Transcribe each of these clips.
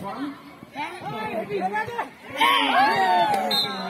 One. Hey!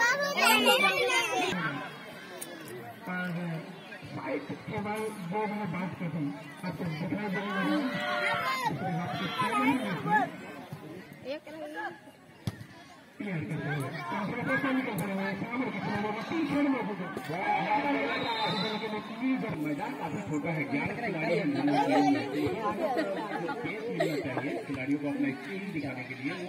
मैदान काफ़ी छोटा है ग्यारह खिलाड़ी चाहिए खिलाड़ियों को अपना स्किल दिखाने के लिए वो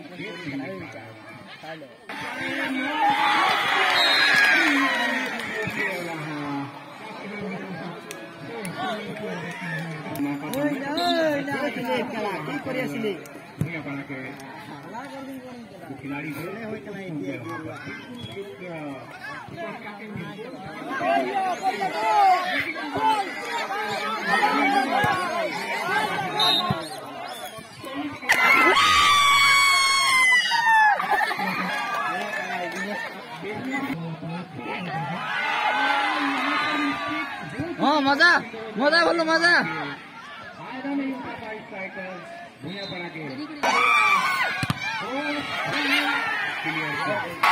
है के मजा मजा भन्नु मजा Yeah.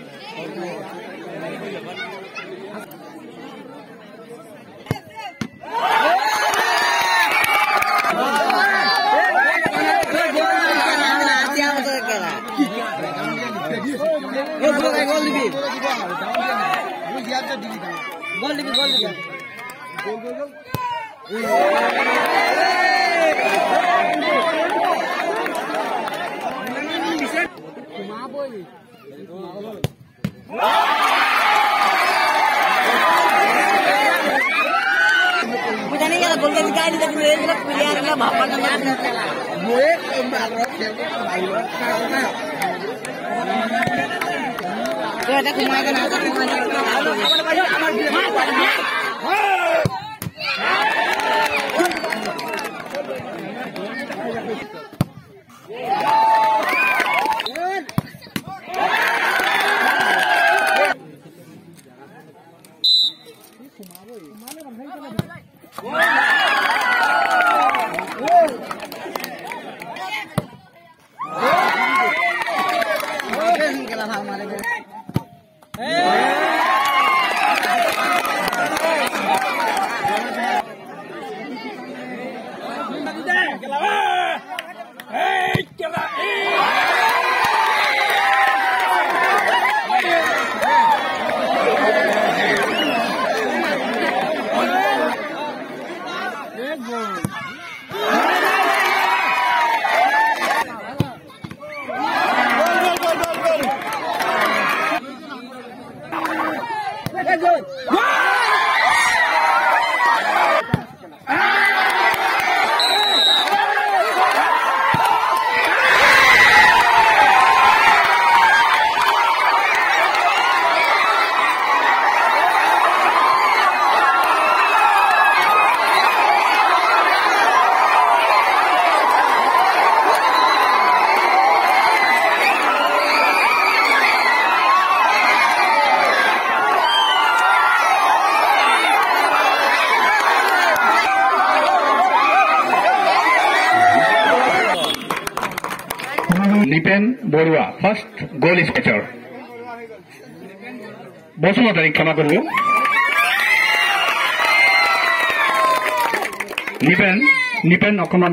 গোল দিবি গোল দিবি গোল দিবি Pilihan kita pilihan pilihan kita bapak namanya. gue tembak roket bayu এটা ঘুমাই দেন আমার うわ！দীপেন বৰুৱা ফাৰ্ষ্ট গ'ল স্কেচৰ তাৰিখ ক্ষমা কৰিব। দীপেন দীপেন অকণমান